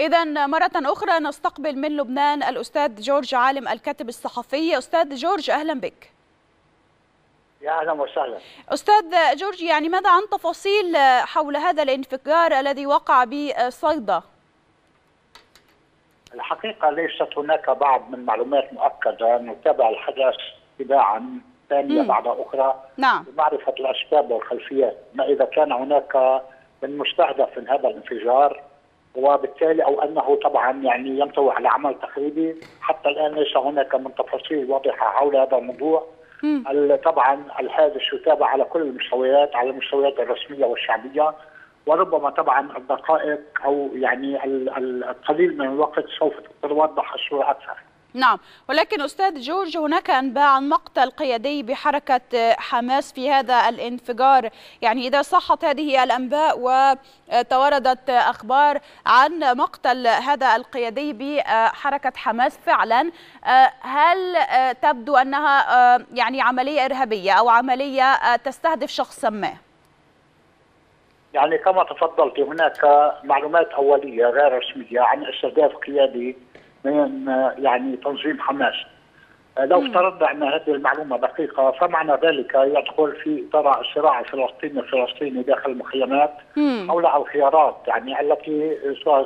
إذا مرة أخرى نستقبل من لبنان الأستاذ جورج عالم الكاتب الصحفي. أستاذ جورج أهلا بك. يا أهلا وسهلا. أستاذ جورج يعني ماذا عن تفاصيل حول هذا الانفجار الذي وقع بصيدا؟ الحقيقة ليست هناك بعض من معلومات مؤكدة. نتابع الحدث تباعا ثانية بعد أخرى. نعم. لمعرفه الأسباب والخلفيات. ما إذا كان هناك من مستهدف من هذا الانفجار وبالتالي أو أنه طبعا يعني ينطوي على عمل تخريبي حتى الآن ليس هناك من تفاصيل واضحة حول هذا الموضوع. طبعا الحادث يتابع على كل المستويات على المستويات الرسمية والشعبية. وربما طبعا الدقائق أو يعني القليل من الوقت سوف توضح الصورة أكثر. نعم ولكن أستاذ جورج هناك أنباء عن مقتل قيادي بحركة حماس في هذا الانفجار يعني إذا صحت هذه الأنباء وتوردت أخبار عن مقتل هذا القيادي بحركة حماس فعلا هل تبدو أنها يعني عملية إرهابية أو عملية تستهدف شخصا ما؟ يعني كما تفضلت هناك معلومات أولية غير رسمية عن استهداف قيادي من يعني تنظيم حماس. لو افترضنا أن هذه المعلومة دقيقة فمعنى ذلك يدخل في اطار الصراع الفلسطيني الفلسطيني داخل المخيمات حول الخيارات يعني التي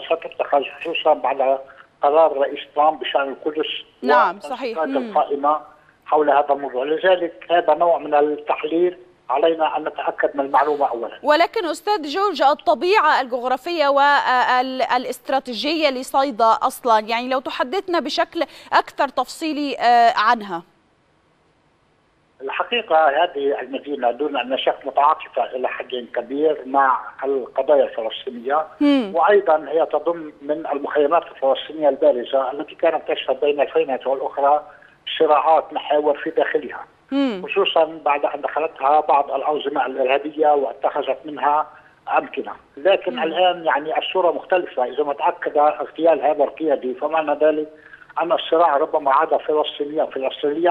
ستتخذ خصوصا بعد قرار رئيس ترامب بشأن القدس نعم صحيح. القائمة حول هذا الموضوع. لذلك هذا نوع من التحليل علينا أن نتأكد من المعلومة اولا. ولكن أستاذ جورج الطبيعة الجغرافية والإستراتيجية لصيدا أصلا يعني لو تحدثنا بشكل أكثر تفصيلي عنها. الحقيقة هذه المدينة دون أن نشك متعاطفة إلى حد كبير مع القضايا الفلسطينية مم. وأيضا هي تضم من المخيمات الفلسطينية البارزة التي كانت تشهد بين الفينة والأخرى صراعات محاور في داخلها. خصوصا بعد أن دخلتها بعض الأنظمة الإرهابية واتخذت منها أمكنة، لكن مم. الآن يعني الصورة مختلفة. إذا ما تأكد اغتيال هذا القيادي فمعنى ذلك أن الصراع ربما عاد فلسطينيا فلسطينيا